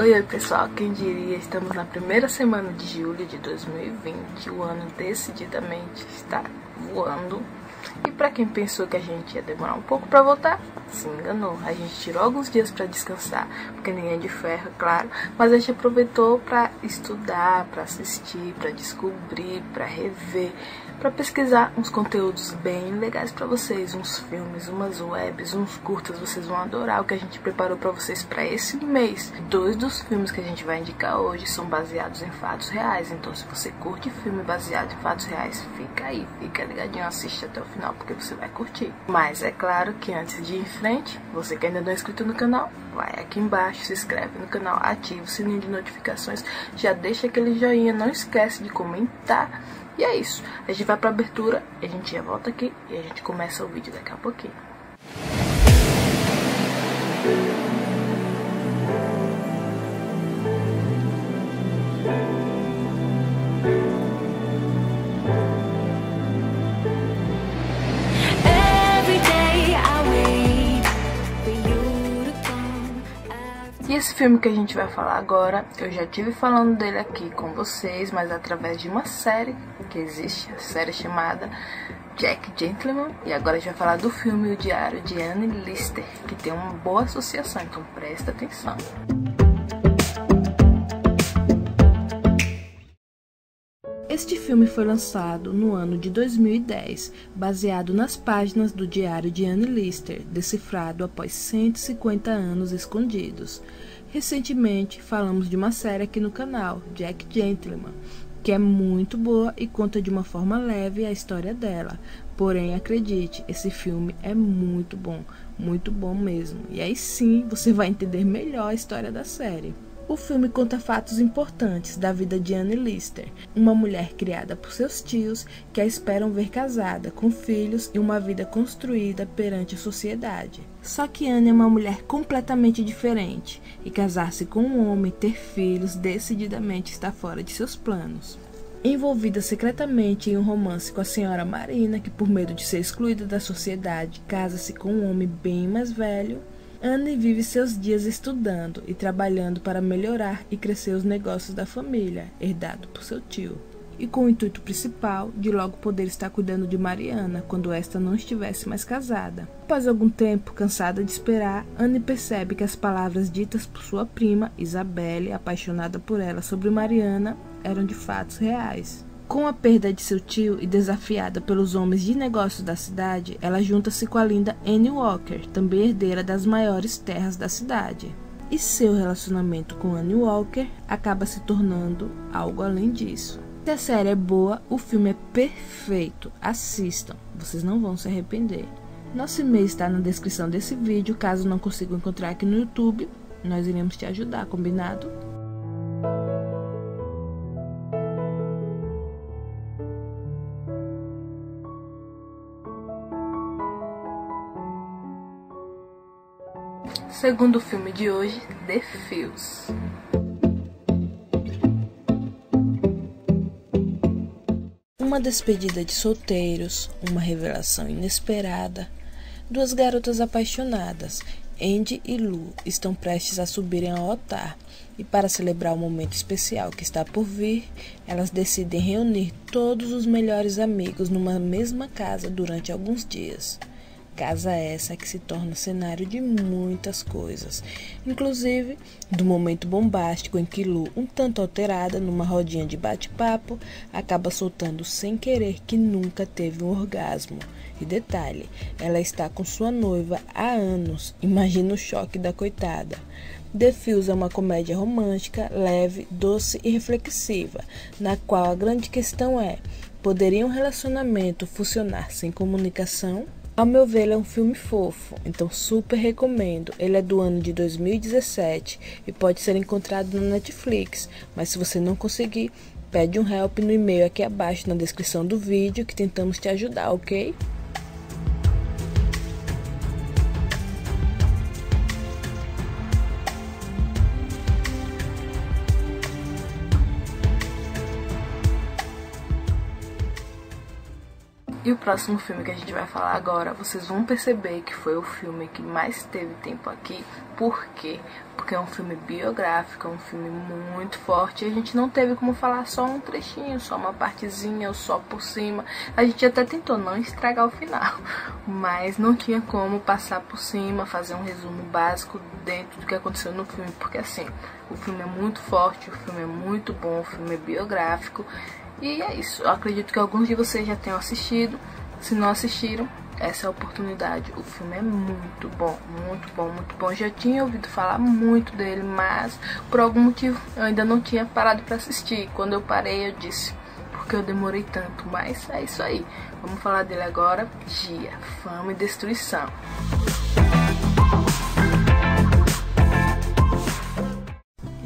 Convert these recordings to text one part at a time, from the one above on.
Oi, oi pessoal, quem diria, estamos na primeira semana de julho de 2020, o ano decididamente está voando. E para quem pensou que a gente ia demorar um pouco para voltar, se enganou. A gente tirou alguns dias para descansar, porque ninguém é de ferro, claro, mas a gente aproveitou para estudar, para assistir, para descobrir, para rever, para pesquisar uns conteúdos bem legais para vocês, uns filmes, umas webs, uns curtas, vocês vão adorar o que a gente preparou para vocês para esse mês. Dois dos filmes que a gente vai indicar hoje são baseados em fatos reais, então se você curte filme baseado em fatos reais, fica aí, fica ligadinho, assiste até o final porque você vai curtir. Mas é claro que antes de ir em frente, você que ainda não é inscrito no canal, vai aqui embaixo, se inscreve no canal, ativa o sininho de notificações, já deixa aquele joinha, não esquece de comentar e é isso. A gente vai pra abertura, a gente já volta aqui e a gente começa o vídeo daqui a pouquinho. Esse filme que a gente vai falar agora, eu já tive falando dele aqui com vocês, mas através de uma série que existe, a série chamada Jack Gentleman. E agora a gente vai falar do filme O Diário de Anne Lister, que tem uma boa associação, então presta atenção. Este filme foi lançado no ano de 2010, baseado nas páginas do diário de Anne Lister, decifrado após 150 anos escondidos. Recentemente, falamos de uma série aqui no canal, Jack Gentleman, que é muito boa e conta de uma forma leve a história dela. Porém, acredite, esse filme é muito bom, muito bom mesmo. E aí sim você vai entender melhor a história da série. O filme conta fatos importantes da vida de Anne Lister, uma mulher criada por seus tios que a esperam ver casada, com filhos e uma vida construída perante a sociedade. Só que Anne é uma mulher completamente diferente e casar-se com um homem e ter filhos decididamente está fora de seus planos. Envolvida secretamente em um romance com a senhora Marina, que por medo de ser excluída da sociedade, casa-se com um homem bem mais velho, Anne vive seus dias estudando e trabalhando para melhorar e crescer os negócios da família, herdado por seu tio, e com o intuito principal de logo poder estar cuidando de Mariana quando esta não estivesse mais casada. Após algum tempo, cansada de esperar, Anne percebe que as palavras ditas por sua prima, Isabelle, apaixonada por ela sobre Mariana, eram de fatos reais. Com a perda de seu tio e desafiada pelos homens de negócios da cidade, ela junta-se com a linda Anne Walker, também herdeira das maiores terras da cidade. E seu relacionamento com Anne Walker acaba se tornando algo além disso. Se a série é boa, o filme é perfeito. Assistam, vocês não vão se arrepender. Nosso e-mail está na descrição desse vídeo, caso não consiga encontrar aqui no YouTube, nós iremos te ajudar, combinado? Segundo filme de hoje, The Fields. Uma despedida de solteiros, uma revelação inesperada. Duas garotas apaixonadas, Andy e Lu, estão prestes a subirem ao altar e, para celebrar o momento especial que está por vir, elas decidem reunir todos os melhores amigos numa mesma casa durante alguns dias. Casa essa que se torna cenário de muitas coisas, inclusive do momento bombástico em que Lu, um tanto alterada numa rodinha de bate-papo, acaba soltando sem querer que nunca teve um orgasmo. E detalhe, ela está com sua noiva há anos. Imagina o choque da coitada. The Fields é uma comédia romântica, leve, doce e reflexiva, na qual a grande questão é: poderia um relacionamento funcionar sem comunicação? Ao meu ver, ele é um filme fofo, então super recomendo. Ele é do ano de 2017 e pode ser encontrado na Netflix, mas se você não conseguir, pede um help no e-mail aqui abaixo na descrição do vídeo que tentamos te ajudar, ok? E o próximo filme que a gente vai falar agora, vocês vão perceber que foi o filme que mais teve tempo aqui. Por quê? Porque é um filme biográfico, é um filme muito forte. A gente não teve como falar só um trechinho, só uma partezinha, ou só por cima. A gente até tentou não estragar o final, mas não tinha como passar por cima, fazer um resumo básico dentro do que aconteceu no filme. Porque assim, o filme é muito forte, o filme é muito bom, o filme é biográfico. E é isso. Eu acredito que alguns de vocês já tenham assistido. Se não assistiram, essa é a oportunidade. O filme é muito bom, muito bom, muito bom. Já tinha ouvido falar muito dele, mas por algum motivo eu ainda não tinha parado para assistir. Quando eu parei, eu disse, porque eu demorei tanto. Mas é isso aí. Vamos falar dele agora. Gia, Fama e Destruição.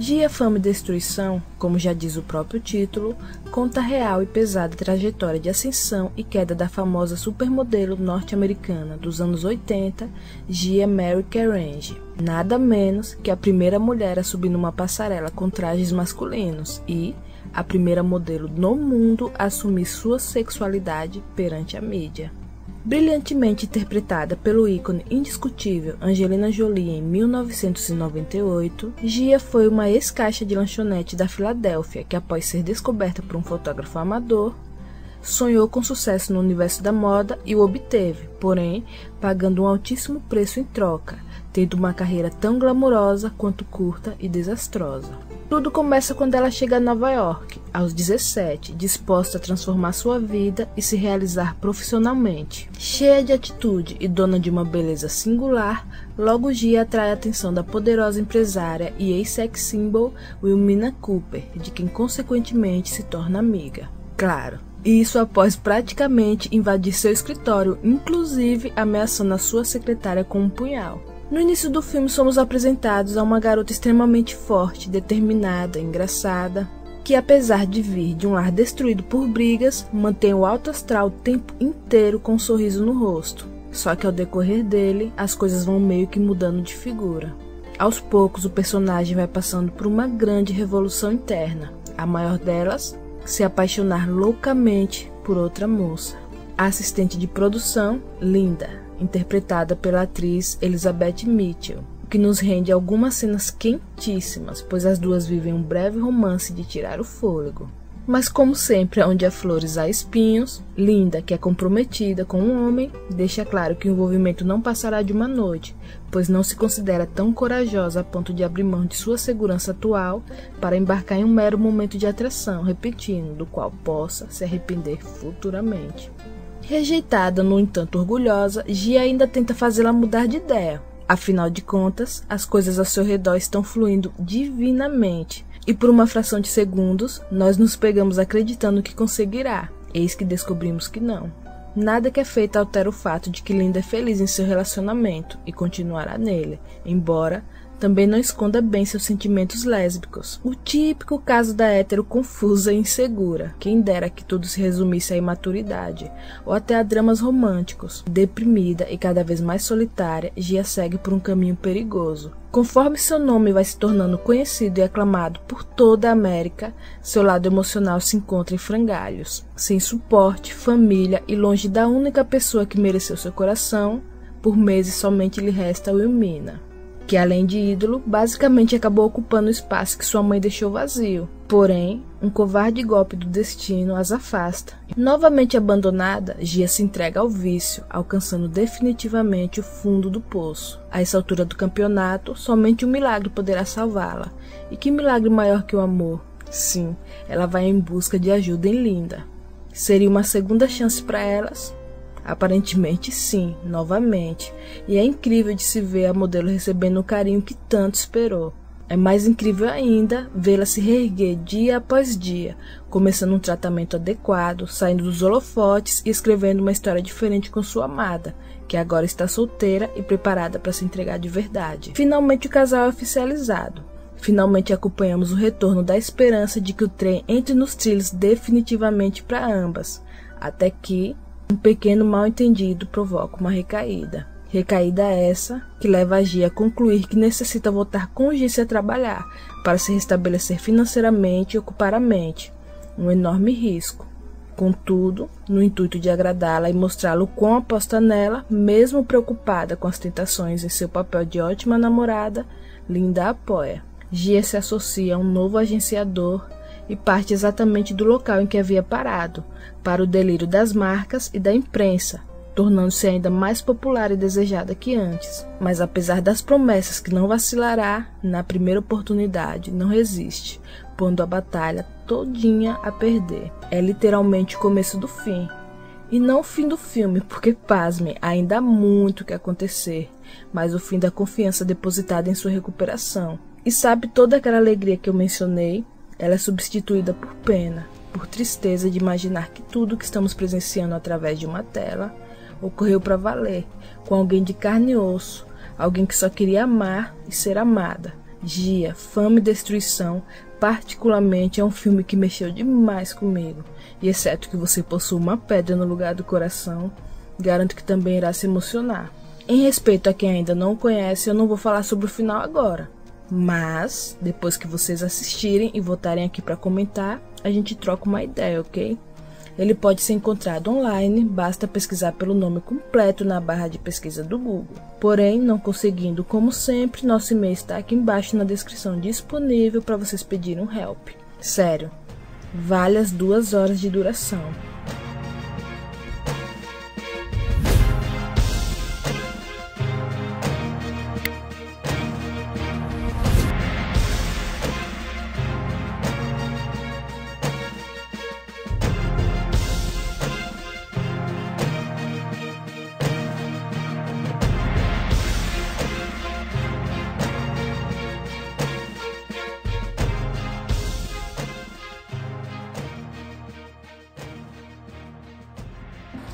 Gia, Fama e Destruição, como já diz o próprio título, conta a real e pesada trajetória de ascensão e queda da famosa supermodelo norte-americana dos anos 80, Gia Mary Carange, nada menos que a primeira mulher a subir numa passarela com trajes masculinos e a primeira modelo no mundo a assumir sua sexualidade perante a mídia. Brilhantemente interpretada pelo ícone indiscutível Angelina Jolie em 1998, Gia foi uma ex-caixa de lanchonete da Filadélfia que, após ser descoberta por um fotógrafo amador, sonhou com sucesso no universo da moda e o obteve, porém, pagando um altíssimo preço em troca, tendo uma carreira tão glamurosa quanto curta e desastrosa. Tudo começa quando ela chega a Nova York, aos 17, disposta a transformar sua vida e se realizar profissionalmente. Cheia de atitude e dona de uma beleza singular, logo Gia atrai a atenção da poderosa empresária e ex-sex symbol Wilmina Cooper, de quem consequentemente se torna amiga. Claro, isso após praticamente invadir seu escritório, inclusive ameaçando a sua secretária com um punhal. No início do filme, somos apresentados a uma garota extremamente forte, determinada, engraçada, que apesar de vir de um lar destruído por brigas, mantém o alto astral o tempo inteiro com um sorriso no rosto. Só que ao decorrer dele, as coisas vão meio que mudando de figura. Aos poucos, o personagem vai passando por uma grande revolução interna. A maior delas, se apaixonar loucamente por outra moça. A assistente de produção, Linda, interpretada pela atriz Elizabeth Mitchell, o que nos rende algumas cenas quentíssimas, pois as duas vivem um breve romance de tirar o fôlego. Mas como sempre, onde há flores há espinhos, Linda, que é comprometida com um homem, deixa claro que o envolvimento não passará de uma noite, pois não se considera tão corajosa a ponto de abrir mão de sua segurança atual para embarcar em um mero momento de atração, repetindo, do qual possa se arrepender futuramente. Rejeitada, no entanto orgulhosa, Gia ainda tenta fazê-la mudar de ideia. Afinal de contas, as coisas ao seu redor estão fluindo divinamente, e por uma fração de segundos, nós nos pegamos acreditando que conseguirá. Eis que descobrimos que não. Nada que é feito altera o fato de que Linda é feliz em seu relacionamento e continuará nele, embora também não esconda bem seus sentimentos lésbicos. O típico caso da hétero confusa e insegura. Quem dera que tudo se resumisse à imaturidade, ou até a dramas românticos. Deprimida e cada vez mais solitária, Gia segue por um caminho perigoso. Conforme seu nome vai se tornando conhecido e aclamado por toda a América, seu lado emocional se encontra em frangalhos. Sem suporte, família e longe da única pessoa que mereceu seu coração, por meses somente lhe resta Wilmina que além de ídolo, basicamente acabou ocupando o espaço que sua mãe deixou vazio. Porém, um covarde golpe do destino as afasta. Novamente abandonada, Gia se entrega ao vício, alcançando definitivamente o fundo do poço. A essa altura do campeonato, somente um milagre poderá salvá-la. E que milagre maior que o amor? Sim, ela vai em busca de ajuda em Linda. Seria uma segunda chance para elas? Aparentemente sim, novamente, e é incrível de se ver a modelo recebendo o carinho que tanto esperou. É mais incrível ainda vê-la se reerguer dia após dia, começando um tratamento adequado, saindo dos holofotes e escrevendo uma história diferente com sua amada, que agora está solteira e preparada para se entregar de verdade. Finalmente o casal é oficializado. Finalmente acompanhamos o retorno da esperança de que o trem entre nos trilhos definitivamente para ambas, até que, um pequeno mal-entendido provoca uma recaída. Recaída essa que leva a Gia a concluir que necessita voltar com urgência a trabalhar para se restabelecer financeiramente e ocupar a mente. Um enorme risco. Contudo, no intuito de agradá-la e mostrá-lo quão aposta nela, mesmo preocupada com as tentações em seu papel de ótima namorada, Linda apoia. Gia se associa a um novo agenciador e parte exatamente do local em que havia parado, para o delírio das marcas e da imprensa, tornando-se ainda mais popular e desejada que antes. Mas apesar das promessas que não vacilará, na primeira oportunidade não resiste, pondo a batalha todinha a perder. É literalmente o começo do fim. E não o fim do filme, porque pasmem, ainda há muito que acontecer, mas o fim da confiança depositada em sua recuperação. E sabe toda aquela alegria que eu mencionei? Ela é substituída por pena, por tristeza de imaginar que tudo que estamos presenciando através de uma tela ocorreu para valer, com alguém de carne e osso, alguém que só queria amar e ser amada. Gia, fama e destruição, particularmente é um filme que mexeu demais comigo, e exceto que você possua uma pedra no lugar do coração, garanto que também irá se emocionar. Em respeito a quem ainda não conhece, eu não vou falar sobre o final agora. Mas, depois que vocês assistirem e voltarem aqui para comentar, a gente troca uma ideia, ok? Ele pode ser encontrado online, basta pesquisar pelo nome completo na barra de pesquisa do Google. Porém, não conseguindo, como sempre, nosso e-mail está aqui embaixo na descrição disponível para vocês pedirem um help. Sério, vale as duas horas de duração.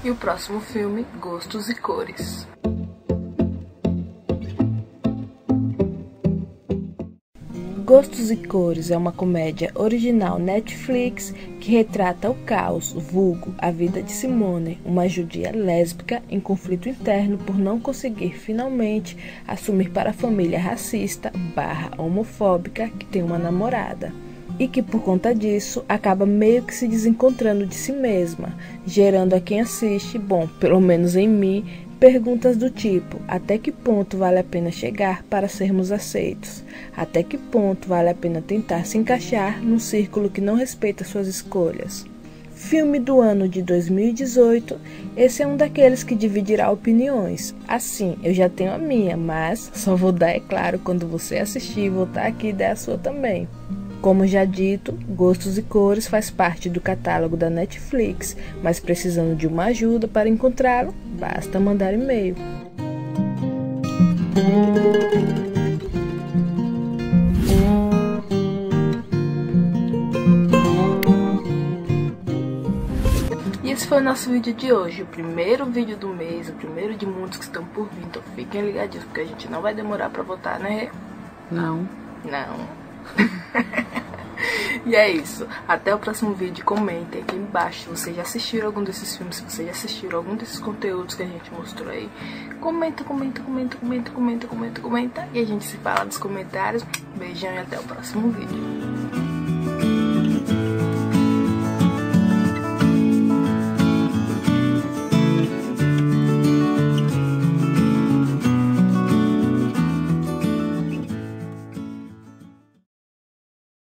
E o próximo filme, Gostos e Cores. Gostos e Cores é uma comédia original Netflix que retrata o caos, vulgo, a vida de Simone, uma judia lésbica em conflito interno por não conseguir finalmente assumir para a família racista barra homofóbica que tem uma namorada e que por conta disso acaba meio que se desencontrando de si mesma, gerando a quem assiste, bom, pelo menos em mim, perguntas do tipo: até que ponto vale a pena chegar para sermos aceitos? Até que ponto vale a pena tentar se encaixar num círculo que não respeita suas escolhas? Filme do ano de 2018, esse é um daqueles que dividirá opiniões. Assim, eu já tenho a minha, mas só vou dar, é claro, quando você assistir voltar aqui e der a sua também. Como já dito, Gostos e Cores faz parte do catálogo da Netflix, mas precisando de uma ajuda para encontrá-lo, basta mandar e-mail. E esse foi o nosso vídeo de hoje, o primeiro vídeo do mês, o primeiro de muitos que estão por vir, então fiquem ligadinhos, porque a gente não vai demorar para votar, né? Não. Não. e é isso. Até o próximo vídeo. Comentem aqui embaixo se vocês já assistiram algum desses filmes, se vocês já assistiram algum desses conteúdos que a gente mostrou aí. Comenta, comenta, comenta, comenta, comenta, comenta, comenta. E a gente se fala nos comentários. Beijão e até o próximo vídeo.